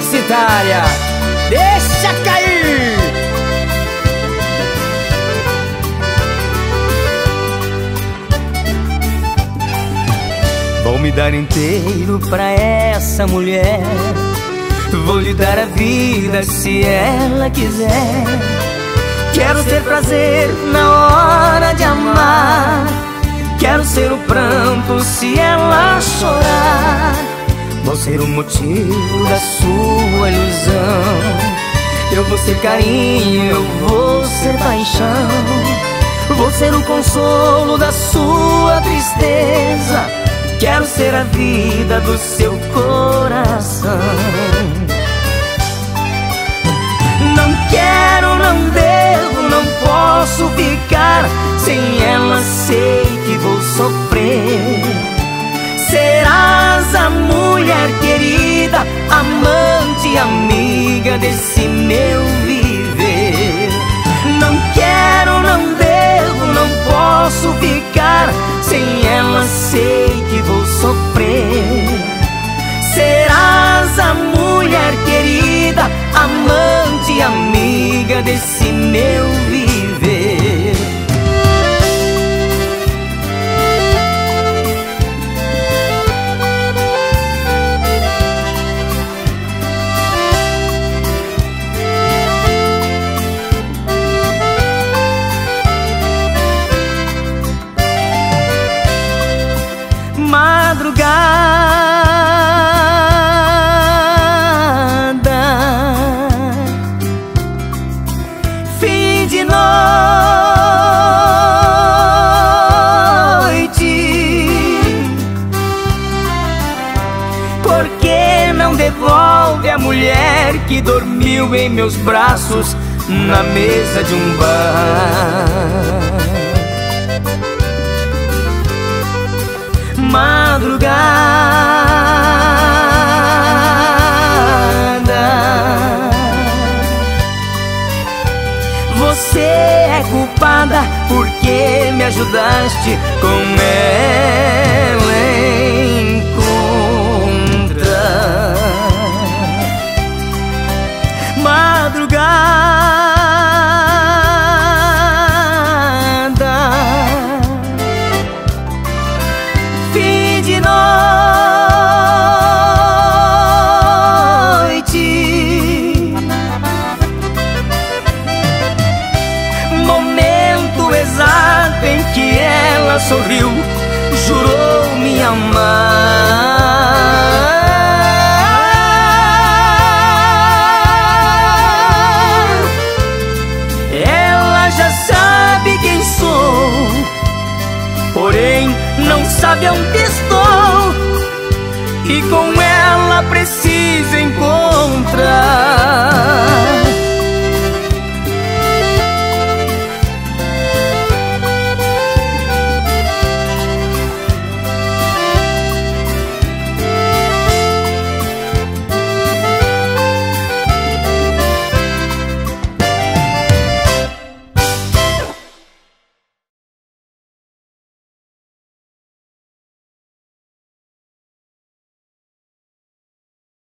publicitária. Deixa cair! Vou me dar inteiro pra essa mulher. Vou lhe dar a vida se ela quiser. Quero ter prazer na hora de amar. Quero ser o pranto se ela chorar. Vou ser o motivo da sua ilusão. Eu vou ser carinho, eu vou ser paixão. Vou ser o consolo da sua tristeza. Quero ser a vida do seu coração. Não quero, não devo, não posso ficar sem ela. Mulher querida, amante, amiga desse meu viver. Não quero, não devo, não posso ficar sem ela. Sei que vou sofrer. Serás a mulher querida, amante, amiga desse meu madrugada, fim de noite, por que não devolve a mulher que dormiu em meus braços na mesa de um bar? Madrugada. Você é culpada porque me ajudaste com ela sorriu, jurou me amar. Ela já sabe quem sou porém não sabe onde estou. E com ela preciso